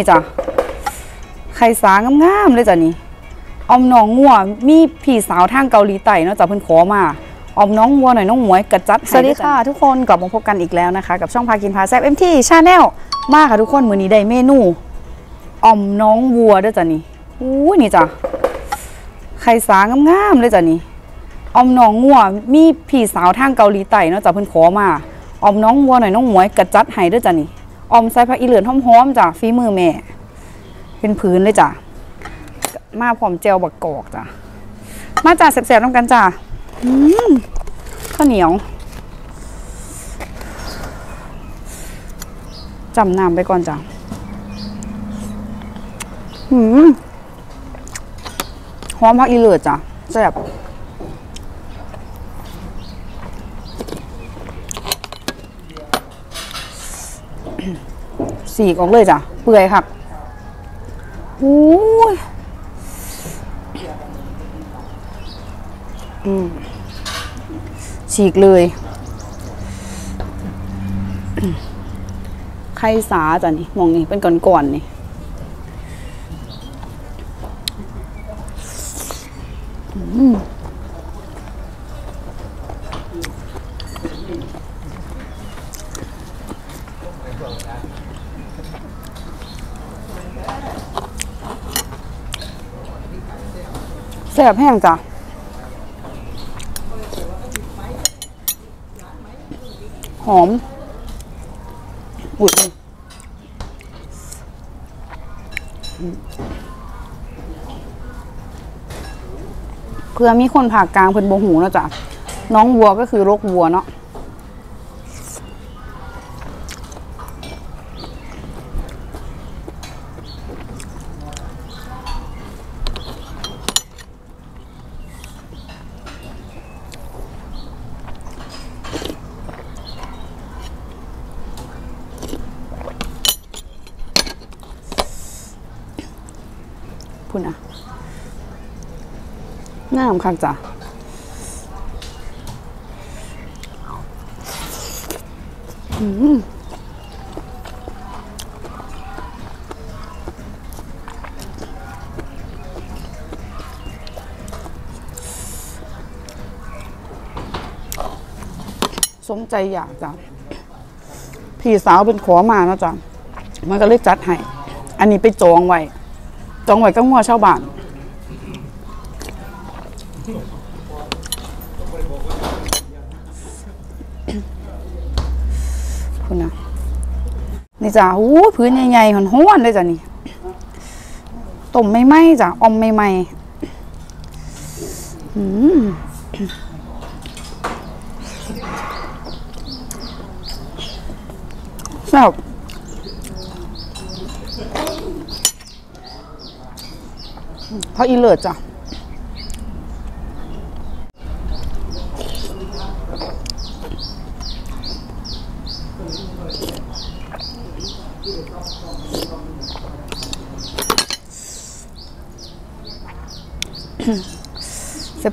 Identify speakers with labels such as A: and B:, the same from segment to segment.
A: นี่จ้ะไข่สางงามๆเลยจ้ะนี่ออมน้องงัวมีพี่สาวทางเกาหลีใต้เนาะจ้ะเพิ่นขอมาออมน้องวัวหน่อยน้องหมวยกระจัดสวัสดีค่ะ ทุกคนกลับมาพบกันอีกแล้วนะคะ กับช่องพากินพาแซ่บเอ็มทีชาแนลมาค่ะทุกคนมือนี้ได้เมนูออมน้องวัวเด้อจ้ะนี่อู้นี่จ้ะไข่สางงามๆเลยจ้ะนี่ออมน้องงัวมีพี่สาวทางเกาหลีใต้เนาะจ้ะเพิ่นขอมาออมน้องวัวหน่อยน้องหมวยกระจัดให้เด้อจ้ะนี่ อมใส่ผักอีเหลือนหอมๆจ้ะฝีมือแม่ เป็นพื้นเลยจ้ะ มาพร้อมเจลบักกอกจ้ะ มาจ้าแสบๆน้ำกันจ้ะอืมข้าวเหนียวจำน้ำไปก่อนจ้ะอืมหอมพักอีเหลือจ้ะแซ่บ สีกออกเลยจ้ะ เปื่อยค่ะโอ้ยอืมฉีกเลย ไข่สาจ้ะนี่มองนี่เป็นก่อนๆนี่อืม ซ่บแห้งจ้ะหอมอุ้ยเพื่อมีคนผ่ากลางเพิ่นโบหูเนาะจ้ะน้องวัวก็คือโรควัวเนาะามคักจ้ะสมใจอยากจ้ะพี่สาวเป็นขอมานะจ้ะมันก็เลยจัดให้ อันนี้ไปจองไว้ จองไว้ก็งัวชาวบ้าน คุณนะ นี่จ้ะโอ้พื้นใหญ่ๆหอนห้วนเลยจ้ะนี่ต้มไม่ไหมจ้ะอมไม่ไหมอืมแซ่บเพราะอีเลิศจ้ะ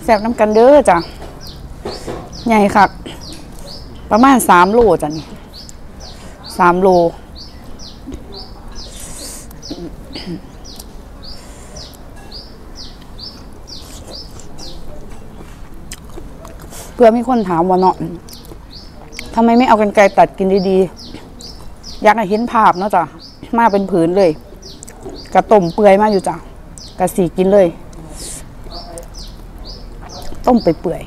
A: ซ่บน้ำกันเด้อจ้ะ ใหญ่คักประมาณสามโลจ้ะนี่สามโลเพื่อมีคนถามว่าเนาะทำไมไม่เอากันไกรตัดกินดีๆ อยากเห็นภาพเนาะจ้ะ มาเป็นผืนเลย กระต้มเปื่อยมาอยู่จ้ะ กระสีกินเลย ต้มไปเปื่อย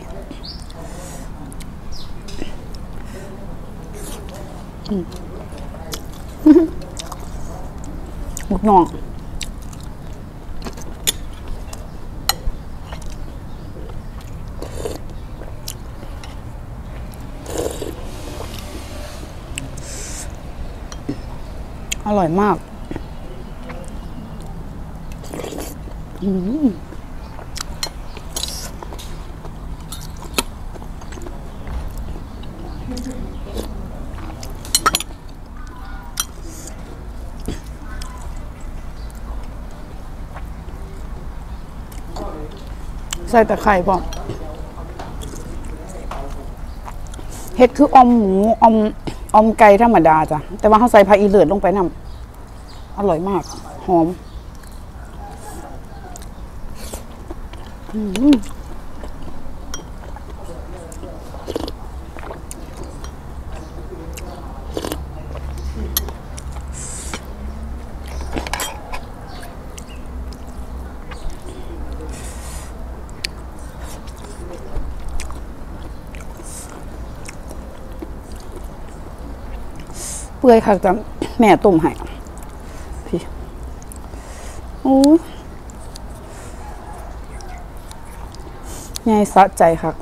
A: อืมลูกน้องอร่อยมาก อืม ใส่ตะไคร่พร้อมเห็ดคืออมหมูอมอมไก่ธรรมดาจ้ะ แต่ว่าเขาใส่ผักอีเลือดลงไปนำอร่อยมาก หอม เปื่อยค่ะจะแม่ต้มให้พี่โอ้ยไงสะใจค่ะ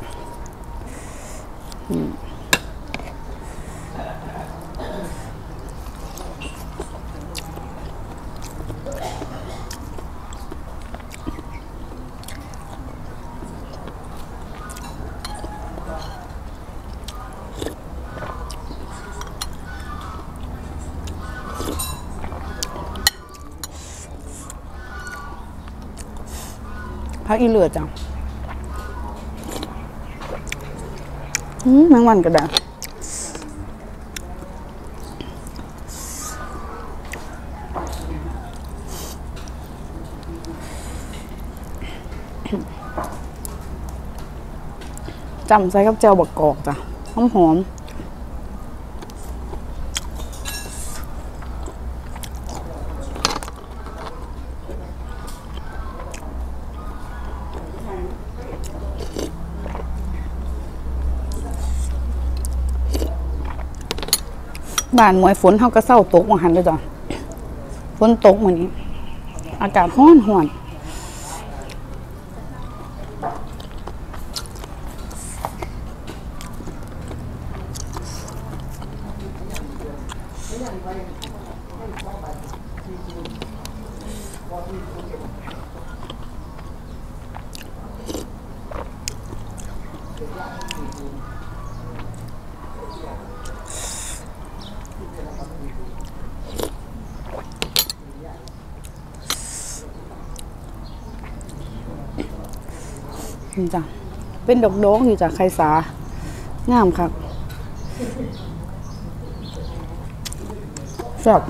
A: พักอีเหลือจังอืมแมงวันก็ได้จำใส่กับเจียวบักกอกจ้ะหอมหอม บ้านมวยฝนเขาก็เศร้าตกมาหันเลยจ้ะฝนตกเหมือนนี้ อากาศห้อนห่อน นี่จ้ะเป็นดอกโดงอยู่จ้ะไข่สางามครับแซ่บ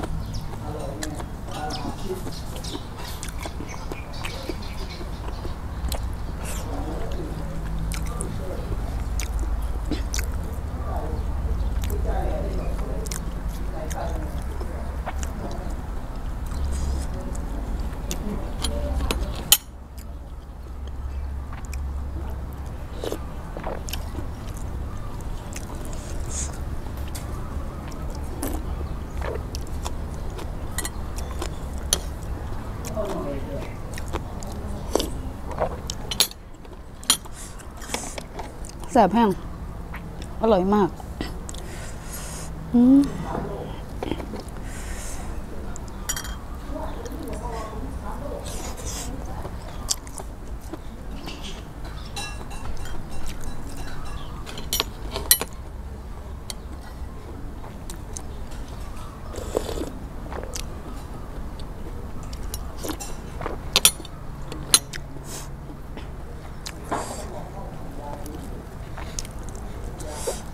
A: แสบแห้งอร่อยมาก อืม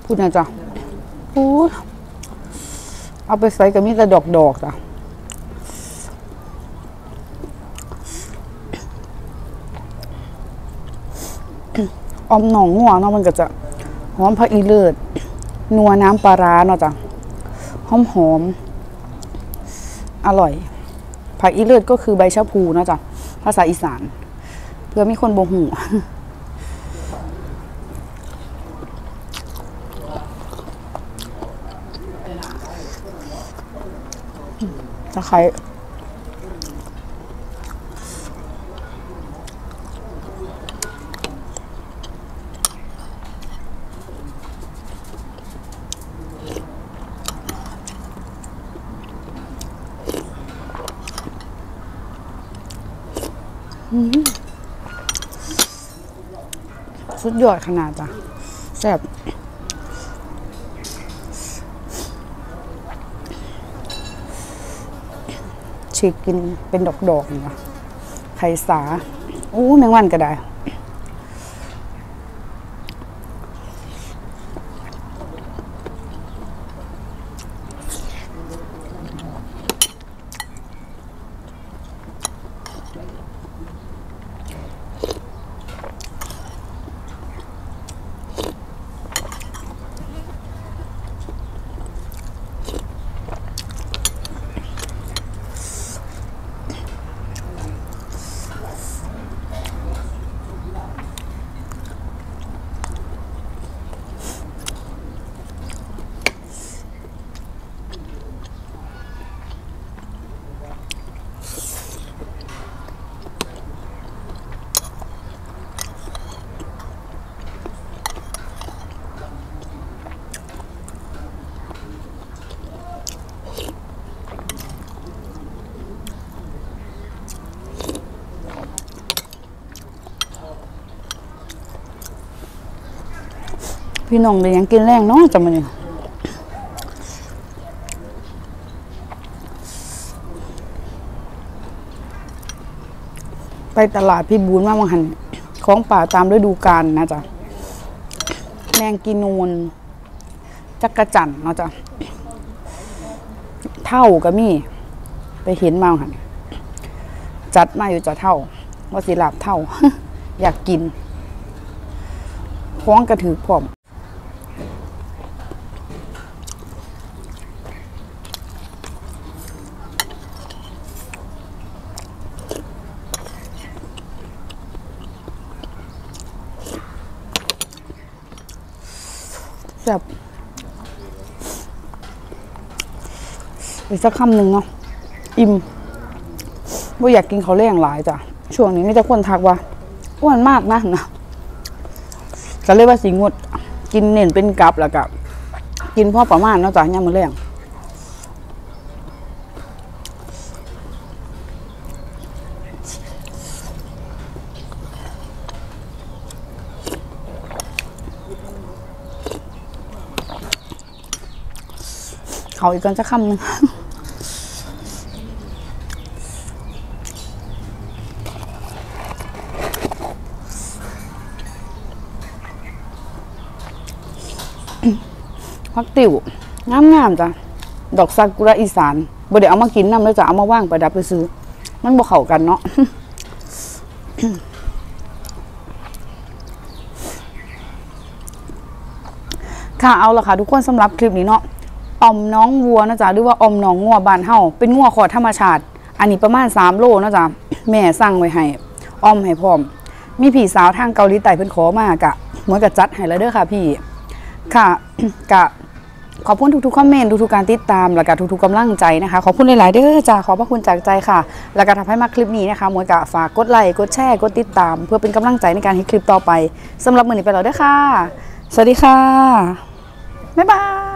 A: พูดนะจ๊ะพูดเอาไปใส่กับมีแต่ดอกดอกจ้ะออมหนองงัวเนาะมันก็จะหอมผักอีเลิศนัวน้ำปลาร้าเนาะจ้ะหอมหอม อร่อย ผักอีเลิศก็คือใบชะพูเนาะจ้ะภาษาอีสาน เพื่อมีคนโบหู ตะไคร้สุดยอดขนาดจ้ะแซ่บ ฉีกกินเป็นดอกๆนี่นะไข่สาอู้แมงวันก็ได้ พี่น้องเลยยังกินแรงเนาะจำมันไปตลาดพี่บูนมาวังหันของป่าตามฤดูกาลนะจ๊ะแมงกีนูนจักระจันเนาะจ๊ะเท่าก็มี ไปเห็นมาวังหันจัดมาอยู่จะเท่า ว่าสิลาบเท่า อยากกินท้องกระถือพร้อม แบบอีกสักคำหนึ่งเนาะอิ่มว่าอยากกินเขาวแรงหลายจ้ะช่วงนี้ไม่จะคนทักว่าอ้วนมากนะนะก็เลยว่าสิงดกินเน่นเป็นกับแล้วกับกินพ่อประมาณเนาะจ้ะย่ามมือเรง เขาอีกก่อนจะคำหนึ่งพักติวงามงามๆจ้ะ ดอกซากุระอีสานบ่ได้เอามากินน้ำเลยจ้ะเอามาว่างประดับไปซื้อ มันบ่เข้ากันเนาะค่ะเอาละค่ะทุกคนสำหรับคลิปนี้เนาะ อมน้องวัวนะจ๊ะหรือว่าอมน้องงัวบานเฮาเป็นงัวขอธรรมชาติ อันนี้ประมาณ 3 โลนะจ๊ะแม่สั่งไว้ให้ออมให้พร้อม มีพี่สาวทางเกาหลีใต้เพิ่นขอมากะเหมือนกับจัดให้แล้วเด้อค่ะพี่ค่ะกะขอบคุณทุกๆคอมเมนต์ทุกๆการติดตาม แล้วก็ทุกๆกำลังใจนะคะ ขอบคุณหลายๆเด้อจ้าขอบพระคุณจากใจค่ะ แล้วก็ทำให้มาคลิปนี้นะคะมวยกะฝากกดไลค์กดแชร์กดติดตาม เพื่อเป็นกำลังใจในการให้คลิปต่อไปสำหรับมือนี้ไปแล้วเด้อค่ะ สวัสดีค่ะ บ๊ายบาย